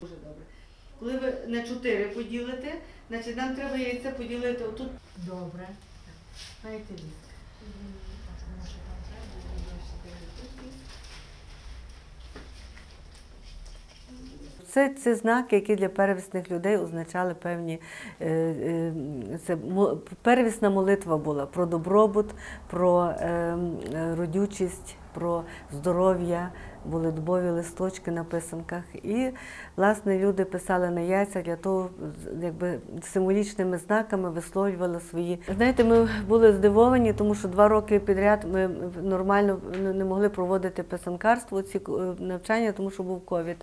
Дуже добре. Коли ви на 4 поділите, значить нам треба яйце поділити отут. Добре. Знаєте ліс. Це, це знаки, які для первісних людей означали певні. Е, е, це первісна молитва була про добробут, про е, м, е, родючість, про здоров'я. Були дубові листочки на писанках. І, власне, люди писали на яйцях для того, якби символічними знаками висловлювали свої. Знаєте, ми були здивовані, тому що два роки підряд ми нормально не могли проводити писанкарство, ці е, навчання, тому що був ковід.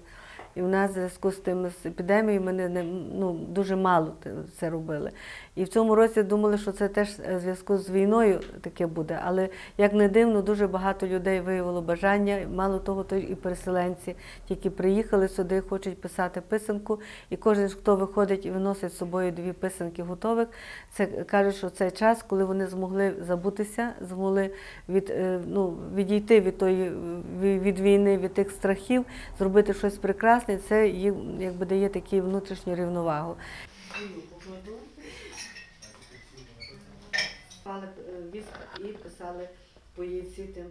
І в нас в зв'язку з тим з епідемією ми не, ну, дуже мало це робили. І в цьому році думали, що це теж е, в зв'язку з війною таке буде. Але як не дивно, дуже багато людей виявило бажання. Мало того, то і переселенці, які приїхали сюди, хочуть писати писанку. І кожен, хто виходить і виносить з собою дві писанки готових, це кажуть, що це час, коли вони змогли забутися, змогли від, е, ну, відійти від тої від війни, від тих страхів, зробити щось прекрасне. Це їм якби дає таку внутрішню рівновагу. І писали по тим.